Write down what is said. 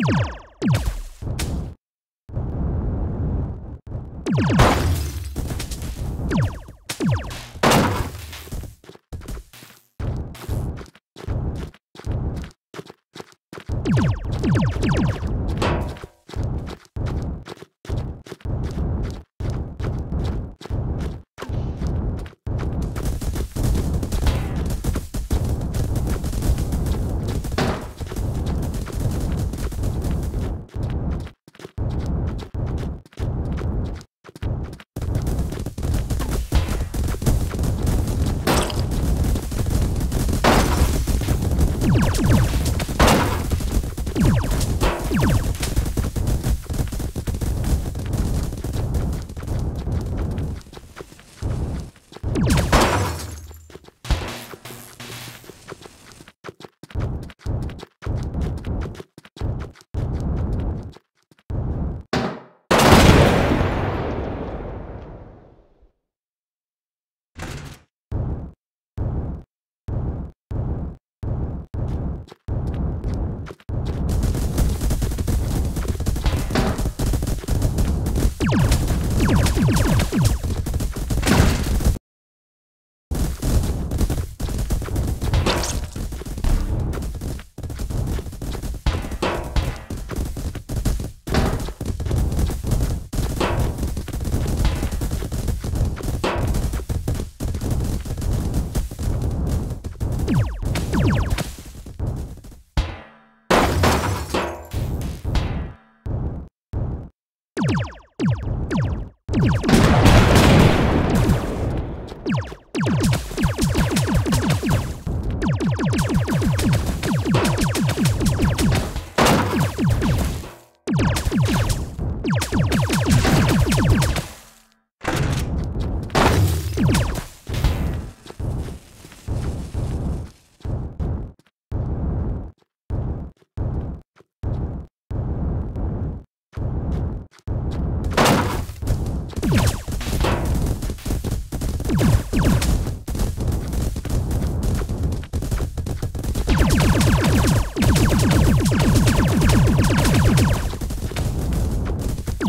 you